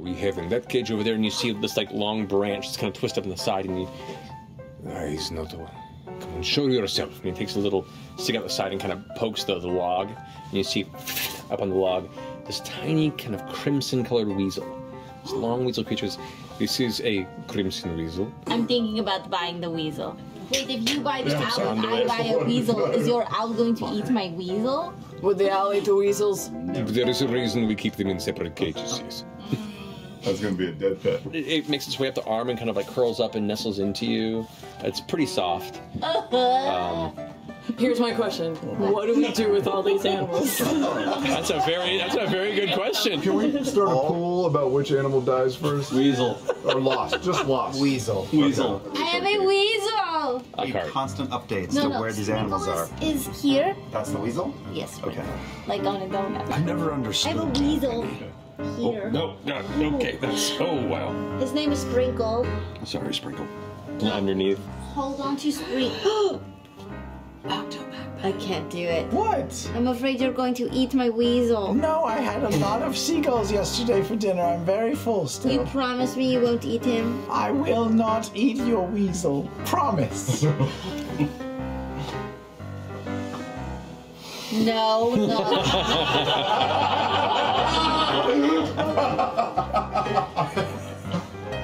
We have in that cage over there, and you see this like long branch that's kind of twisted up on the side, and you. Ah, he's not the one. Come on, show yourself. And he takes a little stick out the side and kind of pokes the, the log, and you see up on the log this tiny kind of crimson colored weasel. This long weasel creatures. This is a crimson weasel. I'm thinking about buying the weasel. Wait, if you buy the Yeah, owl and I buy a weasel, is your owl going to eat my weasel? Would the owl eat the weasels? There is a reason we keep them in separate cages, yes. That's gonna be a dead pet. It, it makes its way up the arm and kind of like curls up and nestles into you. It's pretty soft. Um, Here's my question: What do we do with all these animals? that's a very that's a very good question. Can we start a pool about which animal dies first? Weasel. Or lost. Just lost. Weasel. Weasel. I have a weasel! Need constant updates No, to no, where these animals are. Is here? That's the weasel? Yes, Okay. like on a donut. I've never I understood. have a weasel Oh, here. No, no, okay, that's oh wow. His name is Sprinkle. Sorry, Sprinkle. Underneath. Hold on to Sprinkle. I can't do it. What? I'm afraid you're going to eat my weasel. No, I had a lot of seagulls yesterday for dinner. I'm very full still. You promise me you won't eat him? I will not eat your weasel. Promise. No, no.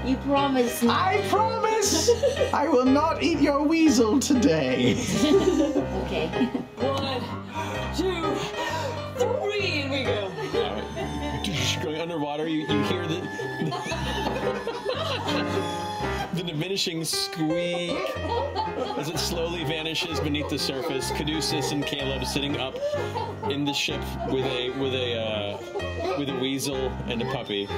you promise. I promise. I will not eat your weasel today. okay. Diminishing squeak as it slowly vanishes beneath the surface. Caduceus and Caleb sitting up in the ship with a with a uh, with a weasel and a puppy.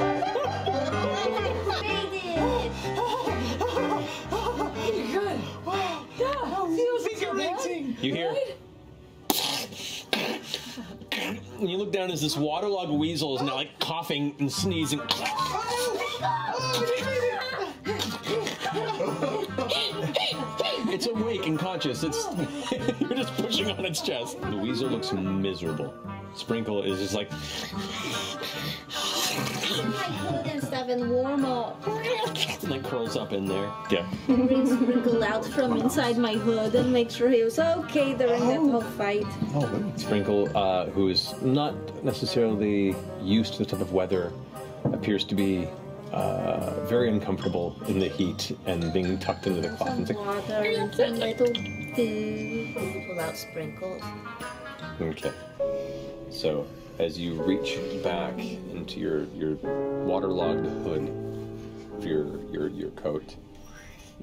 You hear? When you look down, as this waterlogged weasel is now like coughing and sneezing. It's awake and conscious. It's you're just pushing on its chest. The weasel looks miserable. Sprinkle is just like my hood and stuff and warm up. and then curls up in there. Yeah. Bring Sprinkle out from inside my hood and make sure he was okay during that whole fight. Oh, Sprinkle, uh, who is not necessarily used to the type of weather, appears to be uh, very uncomfortable in the heat and being tucked into the cloth. And it's like, Water and some little food. Pull out Sprinkle. Okay. So as you reach back into your your waterlogged hood of your your your coat,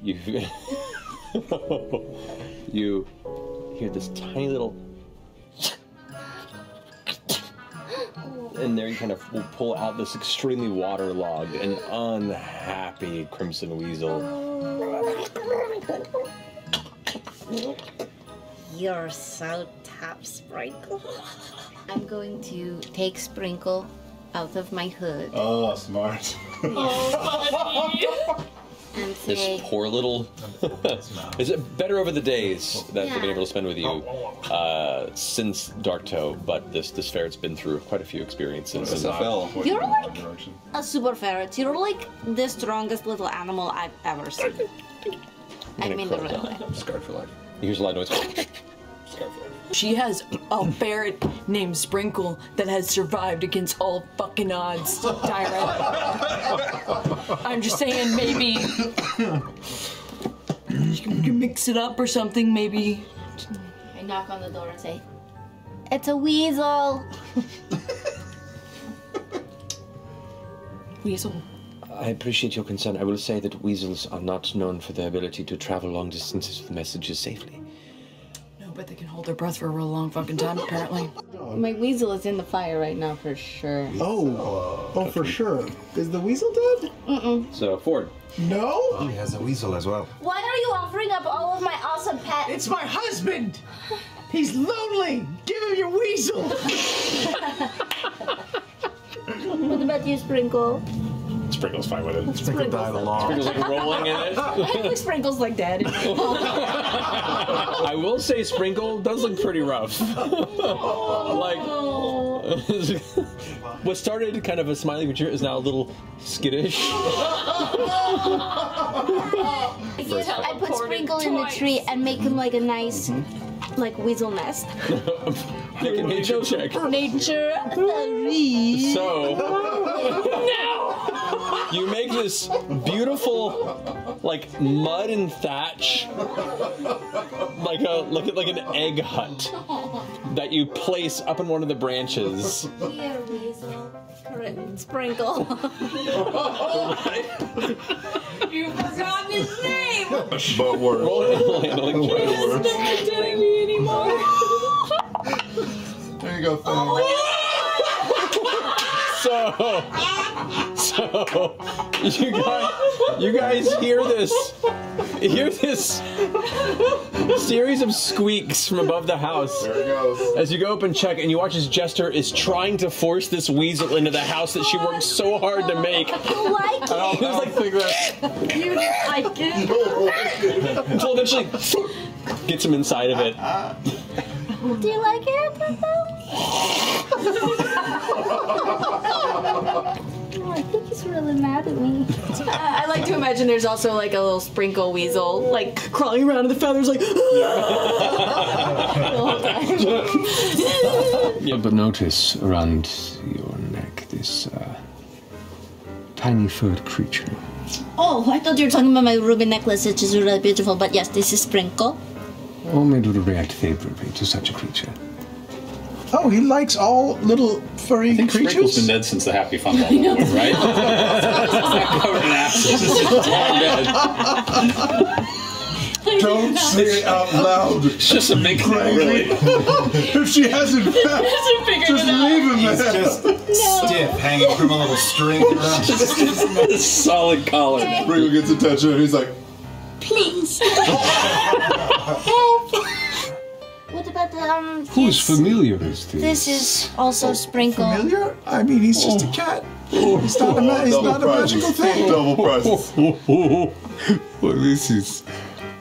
you you hear this tiny little and there you kind of pull out this extremely waterlogged and unhappy crimson weasel. You're so tough, Sprinkle. I'm going to take Sprinkle out of my hood Oh, smart. and This poor little. Is it better over the days that they've been able to spend with you uh, since Darktow? But this this ferret's been through quite a few experiences. and- SFL. You're like a super ferret. You're like the strongest little animal I've ever seen. I mean, the real way. Scarred for life. Here's a lot of noise. Scarred for life. She has a ferret named Sprinkle that has survived against all fucking odds, Tyra. I'm just saying, maybe you can mix it up or something. Maybe I knock on the door and say, It's a weasel. weasel. I appreciate your concern. I will say that weasels are not known for their ability to travel long distances with messages safely. No, but they can hold their breath for a real long fucking time. Apparently. My weasel is in the fire right now for sure. Oh, oh, for sure. Is the weasel dead? Mm-mm. So Fjord. No. He has a weasel as well. Why are you offering up all of my awesome pets? It's my husband. He's lonely. Give him your weasel. what about you, Sprinkle? Sprinkle's fine with it. Sprinkle died along. Sprinkle's like rolling in it. I think Sprinkle's like dead. I will say Sprinkle does look pretty rough. like what started kind of a smiling creature is now a little skittish. I put Sprinkle in the tree and make him like a nice, mm-hmm. like weasel nest. Make a nature check. Nature. So you make this beautiful, like mud and thatch, like a like like an egg hut that you place up in one of the branches. Here, weasel. Correct. Sprinkle. you forgot his name. But worse. Roll an handling check. He's not telling me anymore. There you go, thing. So, so you guys, you guys hear this, hear this series of squeaks from above the house. There it goes. As you go up and check, and you watch as Jester is trying to force this weasel into the house that she worked so hard to make. You like it? It was like think that You like it? until eventually gets him inside of it. Do you like it, Purple? Oh, I think he's really mad at me. I like to imagine there's also like a little sprinkle weasel, like crawling around in the feathers, like. Yeah, but notice around your neck this uh, tiny furred creature. Oh, I thought you were talking about my ruby necklace, which is really beautiful. But yes, this is Sprinkle. Only to react favorably to such a creature. Oh, he likes all little furry Sprinkle's creatures. been dead since the Happy Fun Ball, right? Covered in abscess. It's long dead. Don't say it out loud. It's just a big thing, really. If she hasn't found, just leave him He's there. just stiff, hanging from a little string around. Solid collar. Sprinkle gets a attention and he's like, Please. Help. What about the um? Whose familiar is this? This is also Sprinkle. Familiar? I mean, he's just a cat. It's not a, ma- it's not a magical thing. Double prizes. Oh, oh, oh. Well, this is.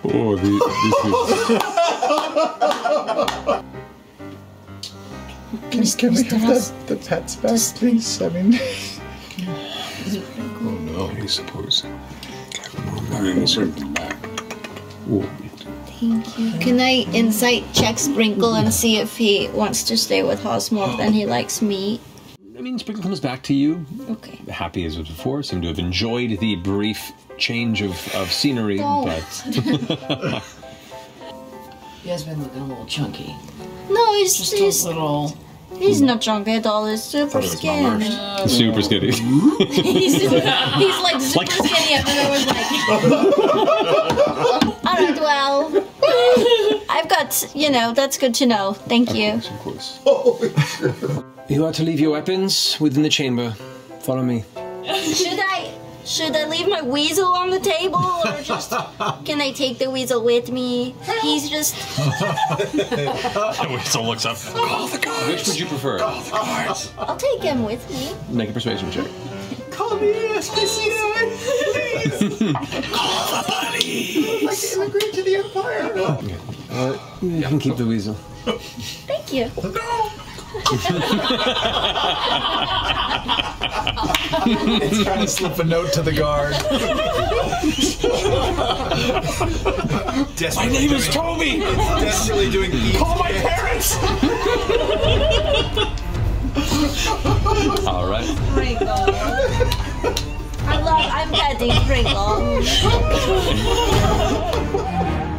Oh, this, Can, can we have the, the pets back, please? I mean, Oh no, I suppose. back. Oh, Thank you. Can I insight check Sprinkle and see if he wants to stay with Hosmorph and he likes me? I mean, Sprinkle comes back to you, Okay. happy as before, seem to have enjoyed the brief change of, of scenery, but He has been looking a little chunky. No, he's Just he's, a little. he's not chunky at all. He's super skinny. super skinny. he's, he's like super skinny, and then I was like, all right, well, I've you know that's good to know. Thank you. of course. Oh, you are to leave your weapons within the chamber. Follow me. Should I should I leave my weasel on the table or just can I take the weasel with me? He's just The Weasel looks up. Call the guards. Which would you prefer? Call the guards. I'll take him with me. Make a persuasion check. call me SPCI, please. call the police. I'd like to immigrate to the Empire. Uh, you can keep the weasel. Thank you. It's trying to slip a note to the guard. My name is Toby. Desperately doing thieves. Call my parents. All right. Sprinkle. I love I'm petting Sprinkle.